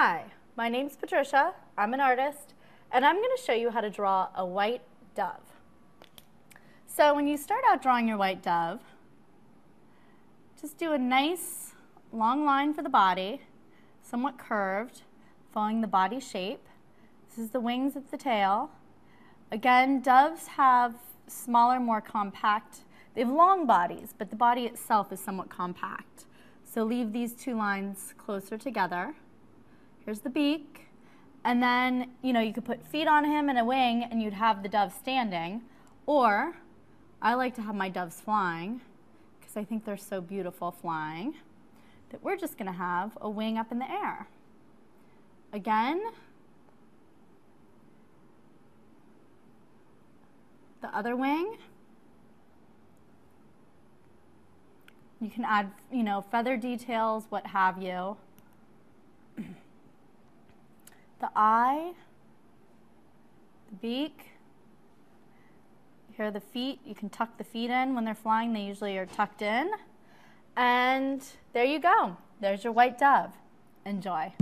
Hi, my name's Patricia. I'm an artist, and I'm going to show you how to draw a white dove. So when you start out drawing your white dove, just do a nice long line for the body, somewhat curved, following the body shape. This is the wings of the tail. Again, doves have smaller, more compact, they have long bodies, but the body itself is somewhat compact. So leave these two lines closer together. Here's the beak. And then, you know, you could put feet on him and a wing and you'd have the dove standing. Or I like to have my doves flying because I think they're so beautiful flying that we're just going to have a wing up in the air. Again, the other wing. You can add, you know, feather details, what have you. The eye, the beak. Here are the feet. You can tuck the feet in when they're flying. They usually are tucked in. And there you go. There's your white dove. Enjoy.